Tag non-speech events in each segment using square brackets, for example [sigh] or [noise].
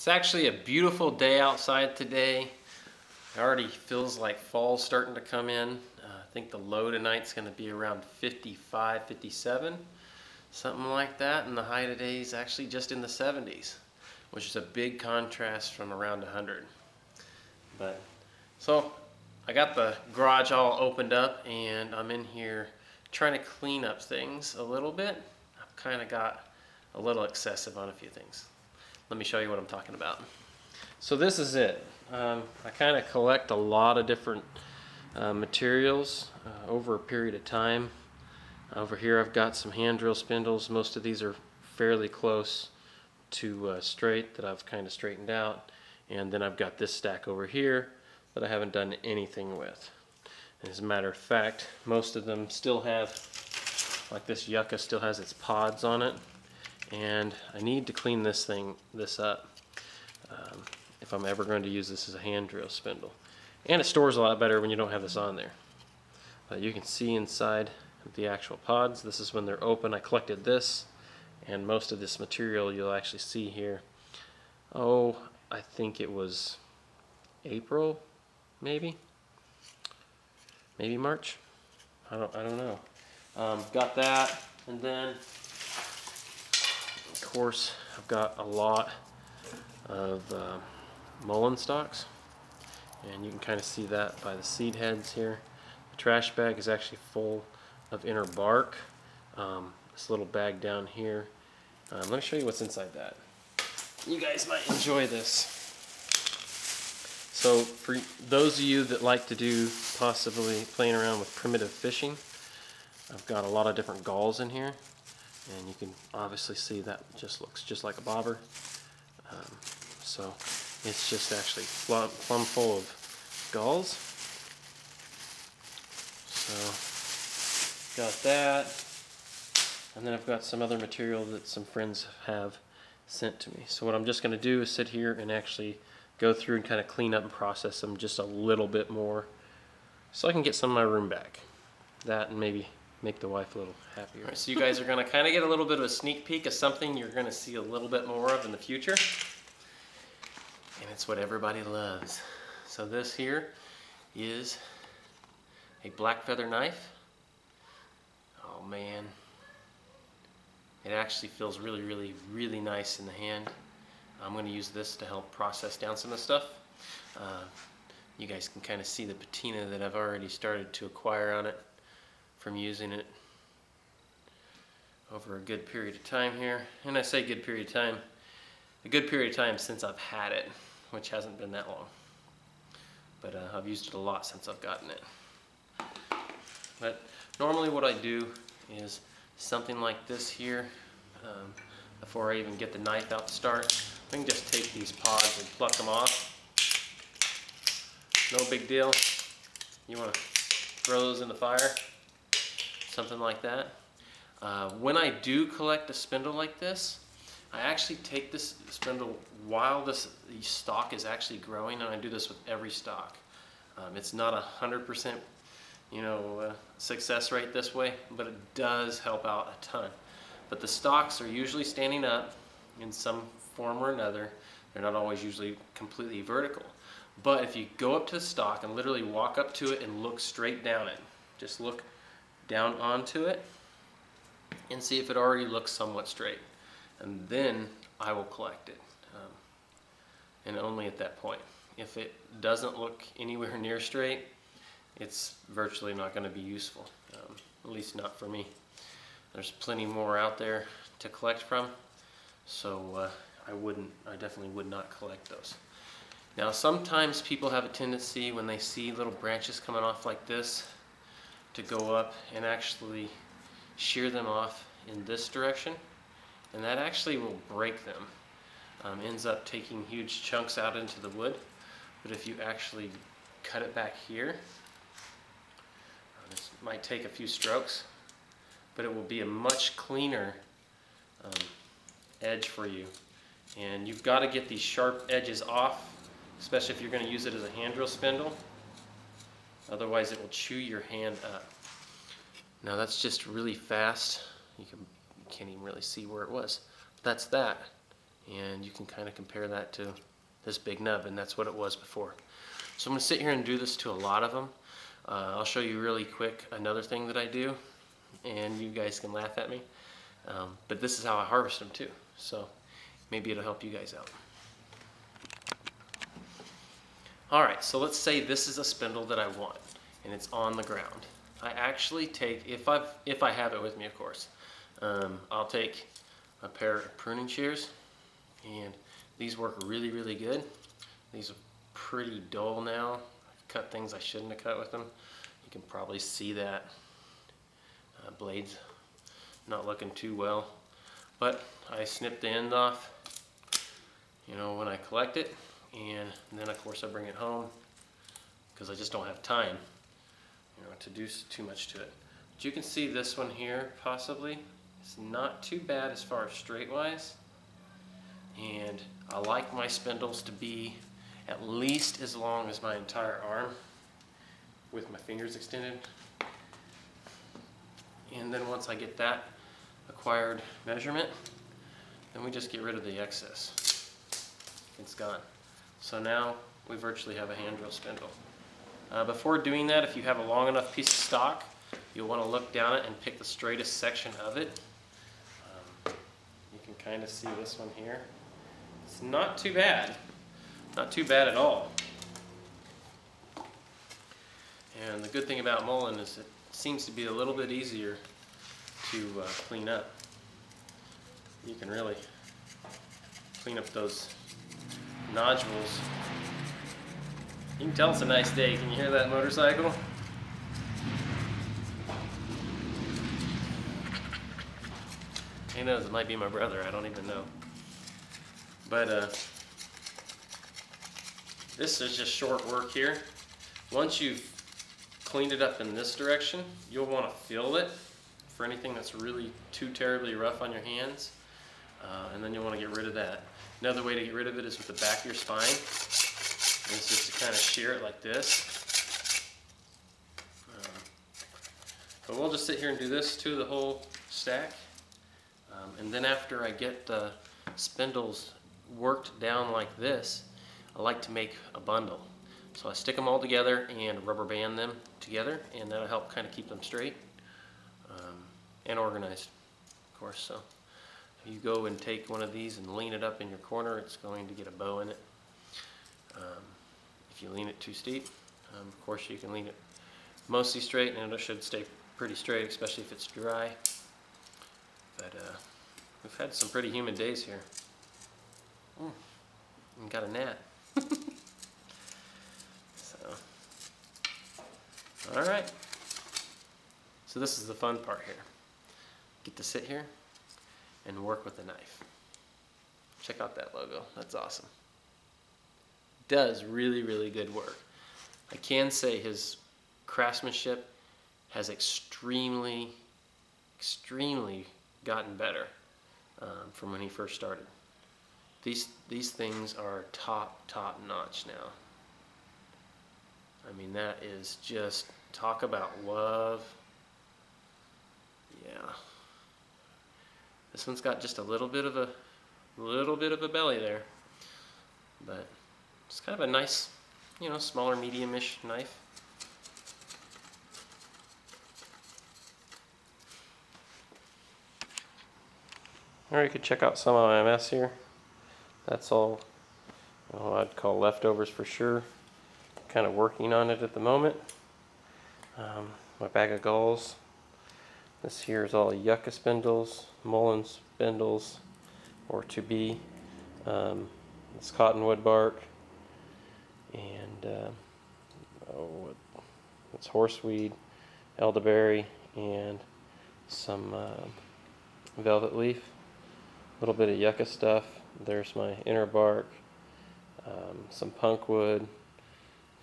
It's actually a beautiful day outside today. It already feels like fall's starting to come in. Uh, I think the low tonight's going to be around 55, 57, something like that. And the high today is actually just in the 70s, which is a big contrast from around 100. But so I got the garage all opened up and I'm in here trying to clean up things a little bit. I've kind of got a little excessive on a few things. Let me show you what I'm talking about. So this is it. Um, I kind of collect a lot of different uh, materials uh, over a period of time. Over here I've got some hand drill spindles. Most of these are fairly close to uh, straight that I've kind of straightened out. And then I've got this stack over here that I haven't done anything with. As a matter of fact, most of them still have, like this yucca still has its pods on it and I need to clean this thing this up. Um, if I'm ever going to use this as a hand drill spindle. And it stores a lot better when you don't have this on there. Uh, you can see inside the actual pods. This is when they're open. I collected this and most of this material you'll actually see here. Oh I think it was April maybe? Maybe March? I don't I don't know. Um, got that and then course, I've got a lot of uh, mullein stalks, and you can kind of see that by the seed heads here. The trash bag is actually full of inner bark. Um, this little bag down here. Um, let me show you what's inside that. You guys might enjoy this. So for those of you that like to do possibly playing around with primitive fishing, I've got a lot of different galls in here and you can obviously see that just looks just like a bobber. Um, so it's just actually plumb, plumb full of galls. So got that. And then I've got some other material that some friends have sent to me. So what I'm just going to do is sit here and actually go through and kind of clean up and process them just a little bit more so I can get some of my room back. That and maybe make the wife a little happier. Right, so you guys are going to kind of get a little bit of a sneak peek of something you're going to see a little bit more of in the future. And it's what everybody loves. So this here is a Blackfeather knife. Oh man. It actually feels really, really, really nice in the hand. I'm going to use this to help process down some of the stuff. Uh, you guys can kind of see the patina that I've already started to acquire on it from using it over a good period of time here. And I say good period of time, a good period of time since I've had it, which hasn't been that long. But uh, I've used it a lot since I've gotten it. But normally what I do is something like this here, um, before I even get the knife out to start. I can just take these pods and pluck them off. No big deal. You want to throw those in the fire something like that. Uh, when I do collect a spindle like this, I actually take this spindle while this the stalk is actually growing, and I do this with every stalk. Um, it's not a hundred percent, you know, uh, success rate this way, but it does help out a ton. But the stalks are usually standing up in some form or another. They're not always usually completely vertical. But if you go up to the stalk and literally walk up to it and look straight down it, just look down onto it and see if it already looks somewhat straight. And then I will collect it. Um, and only at that point. If it doesn't look anywhere near straight, it's virtually not going to be useful. Um, at least not for me. There's plenty more out there to collect from. So uh, I wouldn't, I definitely would not collect those. Now sometimes people have a tendency when they see little branches coming off like this to go up and actually shear them off in this direction. And that actually will break them. Um, ends up taking huge chunks out into the wood. But if you actually cut it back here uh, this might take a few strokes but it will be a much cleaner um, edge for you. And you've got to get these sharp edges off especially if you're going to use it as a hand drill spindle Otherwise it will chew your hand up. Now that's just really fast. You, can, you can't even really see where it was. That's that. And you can kind of compare that to this big nub, and that's what it was before. So I'm gonna sit here and do this to a lot of them. Uh, I'll show you really quick another thing that I do, and you guys can laugh at me. Um, but this is how I harvest them too. So maybe it'll help you guys out. All right, so let's say this is a spindle that I want, and it's on the ground. I actually take, if, I've, if I have it with me, of course, um, I'll take a pair of pruning shears, and these work really, really good. These are pretty dull now. I've cut things I shouldn't have cut with them. You can probably see that. Uh, blades not looking too well. But I snip the end off, you know, when I collect it. And then of course I bring it home because I just don't have time, you know, to do too much to it. But you can see this one here, possibly. It's not too bad as far as straight-wise. And I like my spindles to be at least as long as my entire arm with my fingers extended. And then once I get that acquired measurement, then we just get rid of the excess. It's gone. So now we virtually have a hand drill spindle. Uh, before doing that, if you have a long enough piece of stock, you'll want to look down it and pick the straightest section of it. Um, you can kind of see this one here. It's not too bad. Not too bad at all. And the good thing about mullein is it seems to be a little bit easier to uh, clean up. You can really clean up those nodules. You can tell it's a nice day. Can you hear that motorcycle? Who knows? It might be my brother. I don't even know. But uh, this is just short work here. Once you've cleaned it up in this direction, you'll want to fill it for anything that's really too terribly rough on your hands. Uh, and then you'll want to get rid of that. Another way to get rid of it is with the back of your spine. And it's just to kind of shear it like this. Um, but we'll just sit here and do this to the whole stack. Um, and then after I get the spindles worked down like this, I like to make a bundle. So I stick them all together and rubber band them together and that'll help kind of keep them straight um, and organized, of course. So you go and take one of these and lean it up in your corner, it's going to get a bow in it. Um, if you lean it too steep, um, of course you can lean it mostly straight and it should stay pretty straight, especially if it's dry. But uh, we've had some pretty humid days here. Mm, got a gnat. [laughs] so, all right. So this is the fun part here. Get to sit here and work with a knife. Check out that logo. That's awesome. Does really, really good work. I can say his craftsmanship has extremely, extremely gotten better um, from when he first started. These, these things are top, top notch now. I mean, that is just, talk about love. Yeah. This one's got just a little bit of a, little bit of a belly there. But it's kind of a nice, you know, smaller, medium-ish knife. Or you could check out some of my mess here. That's all you know, I'd call leftovers for sure. Kind of working on it at the moment. Um, my bag of galls. This here is all yucca spindles, mullein spindles, or to be. Um, it's cottonwood bark, and uh, oh, it's horseweed, elderberry, and some uh, velvet leaf. A little bit of yucca stuff. There's my inner bark, um, some punk wood,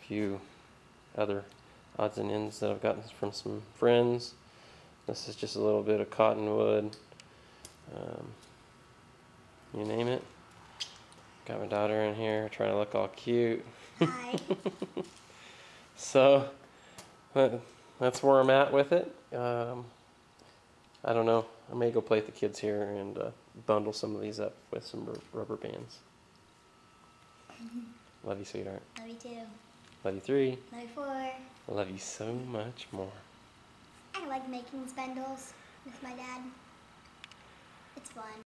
a few other odds and ends that I've gotten from some friends. This is just a little bit of cottonwood. Um, you name it. Got my daughter in here trying to look all cute. Hi. [laughs] so that, that's where I'm at with it. Um, I don't know. I may go play with the kids here and uh, bundle some of these up with some rubber bands. Love you, sweetheart. Love you too. Love you three. Love you four. Love you so much more. I like making spindles with my dad. It's fun.